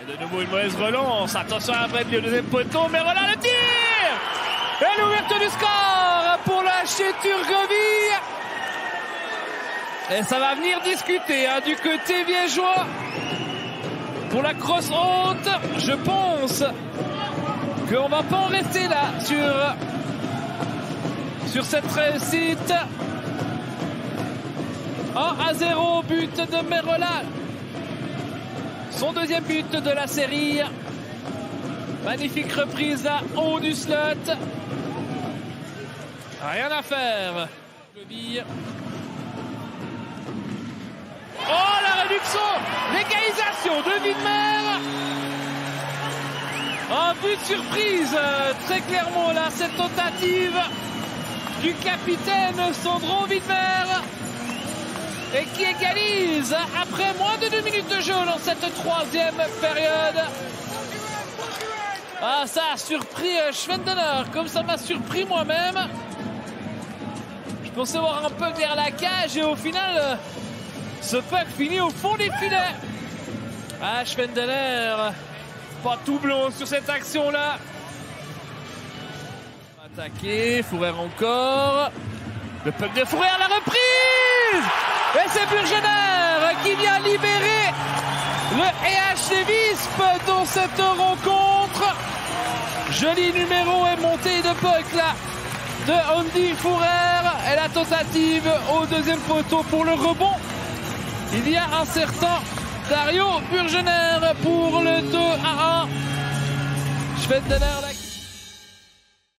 Et de nouveau une mauvaise relance. Attention à Brett, le deuxième poteau. Mais voilà le tir Et l'ouverture du score pour la Turgovie. Et ça va venir discuter hein, du côté viégeois. Pour la crosse haute, je pense qu'on va pas en rester là sur, sur cette réussite. 1 à 0, but de Merola. Son deuxième but de la série. Magnifique reprise à haut du. Rien à faire. Oh la réduction L'égalisation de Widmer Un but surprise très clairement là cette tentative du capitaine Sandro Widmer et qui égalise après moins de deux minutes de jeu dans cette troisième période. Ah, ça a surpris euh, Schwendener, comme ça m'a surpris moi-même. Je pensais voir un peu vers la cage et au final, euh, ce puck finit au fond des filets. Ah, Schwendener, pas tout blanc sur cette action-là. Attaqué, Fourrer encore. Le puck de Fourrer à la reprise et c'est Burgener qui vient libérer le EH des Visp dans cette rencontre. Joli numéro et montée de puck là de Andy Fourer et la tentative au deuxième poteau pour le rebond. Il y a un certain Dario Burgener pour le 2 à 1. Schwendener